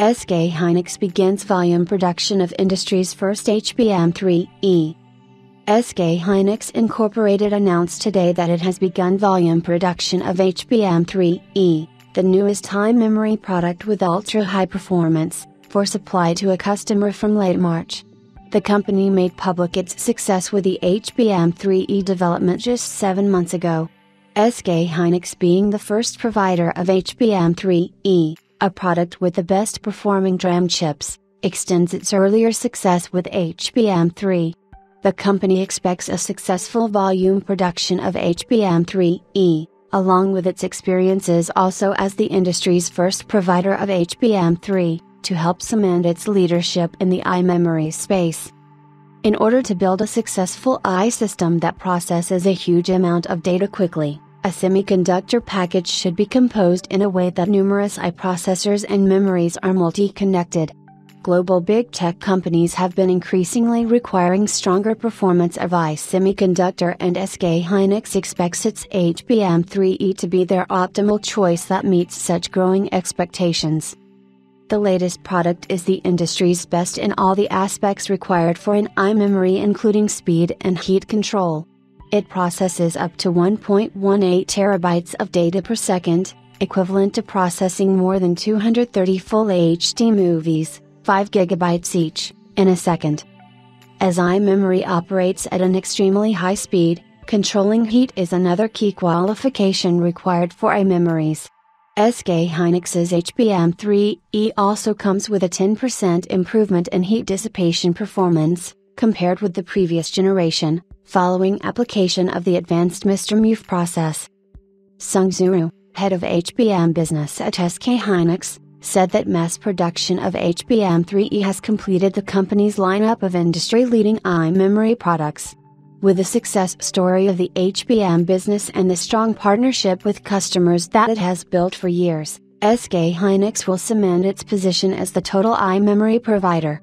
SK Hynix begins volume production of industry's first HBM3E. SK Hynix Incorporated announced today that it has begun volume production of HBM3E, the newest high memory product with ultra high performance, for supply to a customer from late March. The company made public its success with the HBM3E development just seven months ago. SK Hynix being the first provider of HBM3E, a product with the best performing DRAM chips, extends its earlier success with HBM3. The company expects a successful volume production of HBM3E, along with its experiences also as the industry's first provider of HBM3 to help cement its leadership in the AI memory space. In order to build a successful AI system that processes a huge amount of data quickly, a semiconductor package should be composed in a way that numerous AI processors and memories are multi-connected. Global big tech companies have been increasingly requiring stronger performance of AI semiconductor and SK Hynix expects its HBM3E to be their optimal choice that meets such growing expectations. The latest product is the industry's best in all the aspects required for an AI memory including speed and heat control. It processes up to 1.18 terabytes of data per second, equivalent to processing more than 230 full HD movies, 5 gigabytes each, in a second. As AI memory operates at an extremely high speed, controlling heat is another key qualification required for AI memories. SK Hynix's HBM3E also comes with a 10% improvement in heat dissipation performance, compared with the previous generation, following application of the advanced MR-MUF process. Sungsoo Ryu, head of HBM business at SK Hynix, said that mass production of HBM3E has completed the company's lineup of industry leading AI memory products. With the success story of the HBM business and the strong partnership with customers that it has built for years, SK Hynix will cement its position as the total AI memory provider.